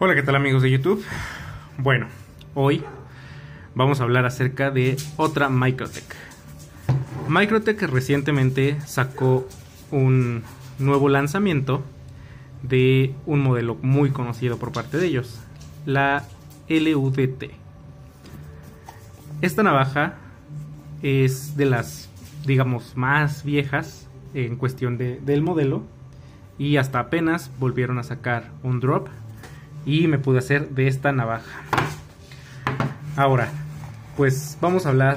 Hola, ¿qué tal amigos de YouTube? Bueno, hoy vamos a hablar acerca de otra Microtech. Microtech recientemente sacó un nuevo lanzamiento de un modelo muy conocido por parte de ellos, la LUDT. Esta navaja es de las, digamos, más viejas en cuestión de, del modelo y hasta apenas volvieron a sacar un drop y me pude hacer de esta navaja. Ahora, pues vamos a hablar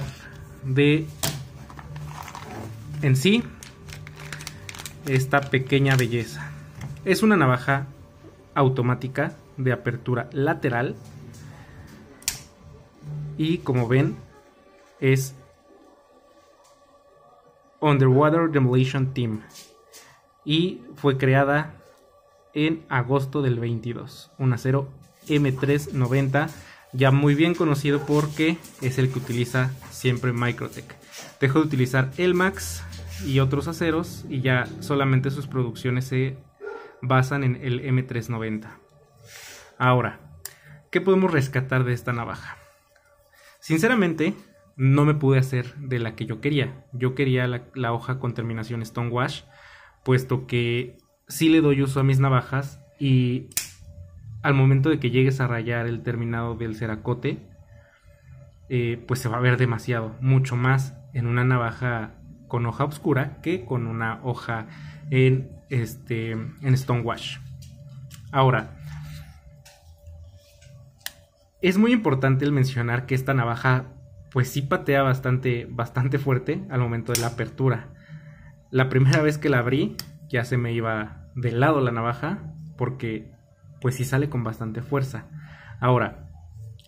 de en sí esta pequeña belleza. Es una navaja automática de apertura lateral y como ven es Underwater Demolition Team y fue creada en agosto del 22. Un acero M390, ya muy bien conocido porque es el que utiliza siempre Microtech. Dejó de utilizar el Max y otros aceros y ya solamente sus producciones se basan en el M390. Ahora, ¿qué podemos rescatar de esta navaja? Sinceramente, no me pude hacer de la que yo quería. Yo quería la, la hoja con terminación Stonewash, puesto que sí le doy uso a mis navajas y al momento de que llegues a rayar el terminado del ceracote, eh, pues se va a ver demasiado, mucho más en una navaja con hoja oscura que con una hoja en, este, en Stonewash. Ahora, es muy importante el mencionar que esta navaja pues sí patea bastante, bastante fuerte al momento de la apertura. La primera vez que la abrí ya se me iba de lado la navaja porque pues sí sale con bastante fuerza. Ahora,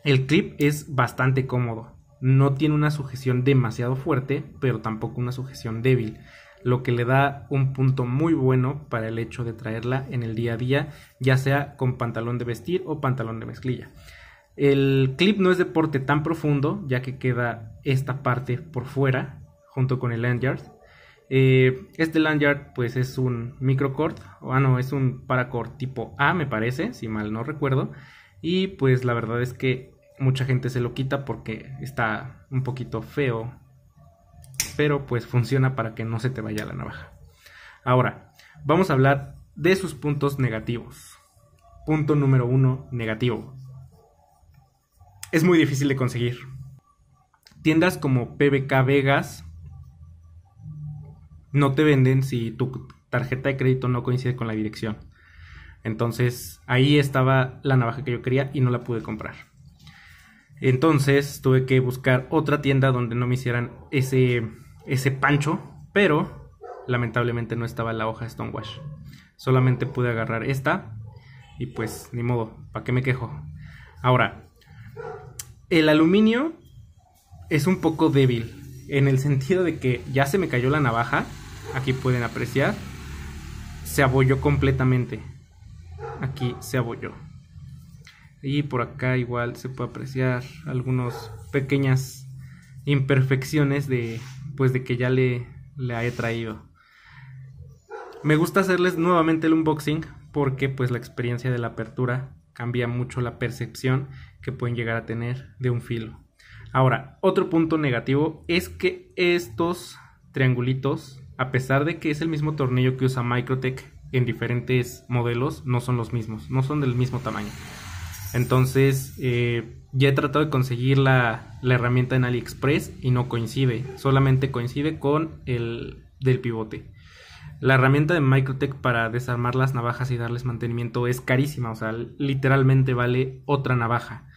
el clip es bastante cómodo. No tiene una sujeción demasiado fuerte, pero tampoco una sujeción débil, lo que le da un punto muy bueno para el hecho de traerla en el día a día, ya sea con pantalón de vestir o pantalón de mezclilla. El clip no es de porte tan profundo, ya que queda esta parte por fuera, junto con el lanyard, eh, este lanyard pues es un microcord, o ah no, es un paracord tipo A me parece, si mal no recuerdo. Y pues la verdad es que mucha gente se lo quita porque está un poquito feo. Pero pues funciona para que no se te vaya la navaja. Ahora, vamos a hablar de sus puntos negativos. Punto número uno, negativo. Es muy difícil de conseguir. Tiendas como PBK Vegas no te venden si tu tarjeta de crédito no coincide con la dirección. Entonces ahí estaba la navaja que yo quería y no la pude comprar. Entonces tuve que buscar otra tienda donde no me hicieran ese, ese pancho, pero lamentablemente no estaba la hoja Stonewash. Solamente pude agarrar esta y pues ni modo, ¿para qué me quejo? Ahora, el aluminio es un poco débil en el sentido de que ya se me cayó la navaja Aquí pueden apreciar. Se abolló completamente. Aquí se abolló. Y por acá igual se puede apreciar algunas pequeñas imperfecciones de pues de que ya le, le he traído. Me gusta hacerles nuevamente el unboxing porque pues la experiencia de la apertura cambia mucho la percepción que pueden llegar a tener de un filo. Ahora, otro punto negativo es que estos triangulitos a pesar de que es el mismo tornillo que usa Microtech en diferentes modelos, no son los mismos, no son del mismo tamaño. Entonces, eh, ya he tratado de conseguir la, herramienta en AliExpress y no coincide, solamente coincide con el del pivote. La herramienta de Microtech para desarmar las navajas y darles mantenimiento es carísima, o sea, literalmente vale otra navaja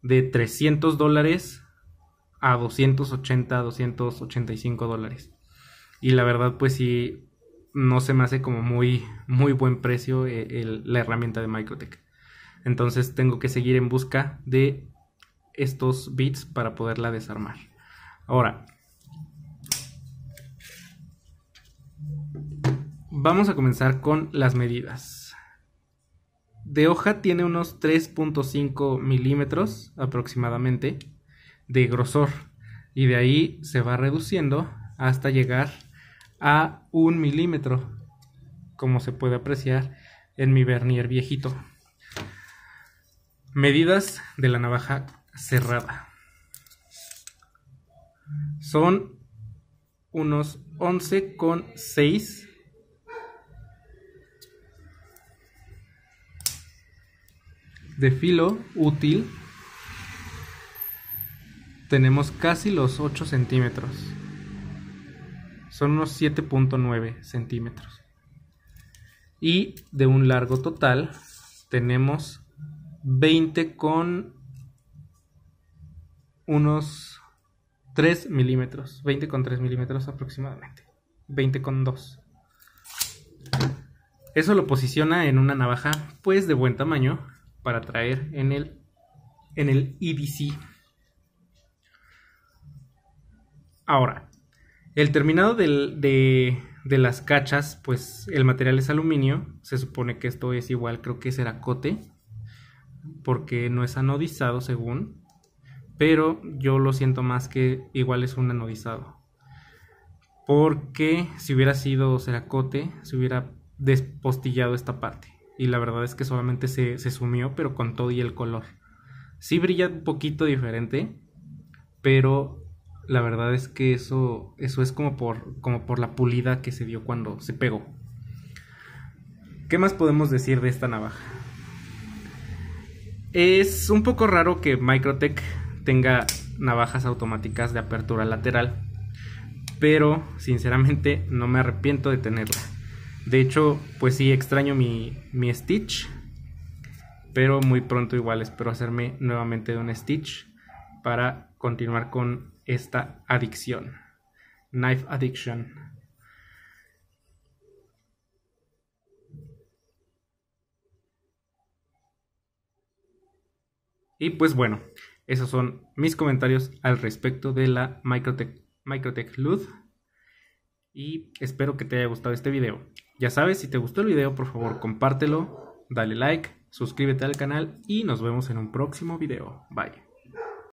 de 300 dólares a 280, 285 dólares y la verdad pues sí no se me hace como muy muy buen precio eh, la herramienta de Microtech. Entonces tengo que seguir en busca de estos bits para poderla desarmar. Ahora vamos a comenzar con las medidas. De hoja tiene unos 3.5 milímetros aproximadamente de grosor y de ahí se va reduciendo hasta llegar a un milímetro, como se puede apreciar en mi vernier viejito. Medidas de la navaja cerrada. Son unos 11,6 de filo útil tenemos casi los 8 centímetros son unos 7.9 centímetros y de un largo total tenemos 20 con unos 3 milímetros, 20 con 3 milímetros aproximadamente, 20 con 2. Eso lo posiciona en una navaja pues de buen tamaño para traer en el, en el EDC. Ahora, el terminado de, las cachas, pues el material es aluminio, se supone que esto es igual, creo que es ceracote porque no es anodizado según, pero yo lo siento más que igual es un anodizado. Porque si hubiera sido ceracote, se hubiera despostillado esta parte. Y la verdad es que solamente se, sumió, pero con todo y el color. Sí brilla un poquito diferente, pero la verdad es que eso, eso es como por, como por la pulida que se dio cuando se pegó. ¿Qué más podemos decir de esta navaja? Es un poco raro que Microtech tenga navajas automáticas de apertura lateral, pero sinceramente no me arrepiento de tenerla. De hecho, pues sí extraño mi, mi Stitch, pero muy pronto igual espero hacerme nuevamente de un Stitch para continuar con esta adicción. Knife Addiction. Y pues bueno, esos son mis comentarios al respecto de la Microtech, Microtech Luz. Y espero que te haya gustado este video. Ya sabes, si te gustó el video, por favor compártelo, dale like, suscríbete al canal y nos vemos en un próximo video. Bye.